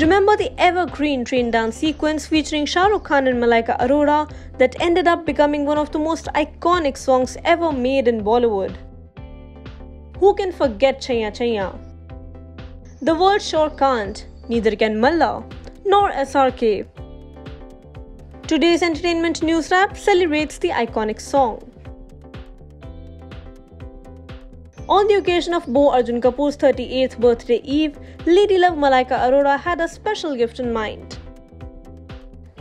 Remember the evergreen train dance sequence featuring Shah Rukh Khan and Malaika Arora that ended up becoming one of the most iconic songs ever made in Bollywood? Who can forget Chaiya Chaiya? The world sure can't, neither can Malla nor SRK. Today's entertainment news wrap celebrates the iconic song. On the occasion of beau Arjun Kapoor's 38th birthday eve, Lady Love Malaika Arora had a special gift in mind.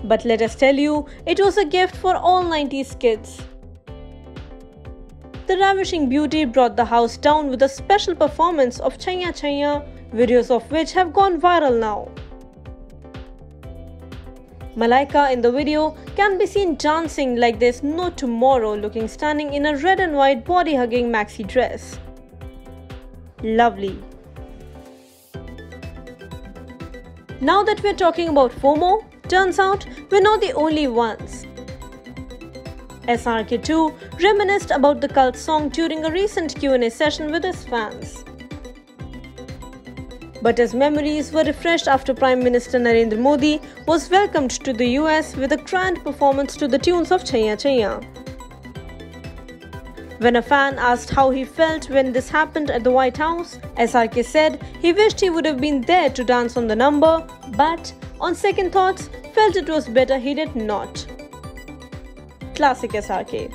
But let us tell you, it was a gift for all 90s kids. The ravishing beauty brought the house down with a special performance of Chaiya Chaiya, videos of which have gone viral now. Malaika in the video can be seen dancing like there's no tomorrow, looking stunning in a red and white body hugging maxi dress. Lovely. Now that we're talking about FOMO, turns out we're not the only ones. SRK too reminisced about the cult song during a recent Q&A session with his fans. But his memories were refreshed after Prime Minister Narendra Modi was welcomed to the US with a grand performance to the tunes of Chaiya Chaiya. When a fan asked how he felt when this happened at the White House, SRK said he wished he would have been there to dance on the number, but on second thoughts, felt it was better he did not. Classic SRK.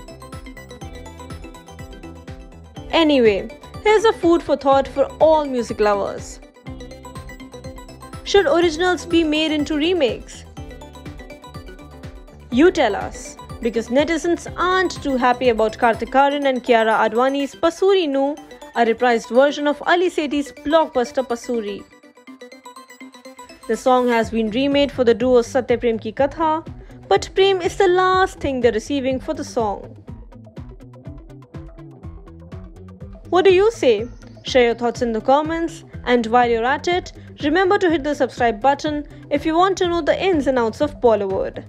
Anyway, here's a food for thought for all music lovers. Should originals be made into remakes? You tell us because netizens aren't too happy about Kartik Aaryan and Kiara Advani's Pasoori Nu, a reprised version of Ali Sethi's blockbuster Pasoori. The song has been remade for the duo Satya Prem Ki Katha, but Prem is the last thing they're receiving for the song. What do you say? Share your thoughts in the comments, and while you're at it, remember to hit the subscribe button if you want to know the ins and outs of Bollywood.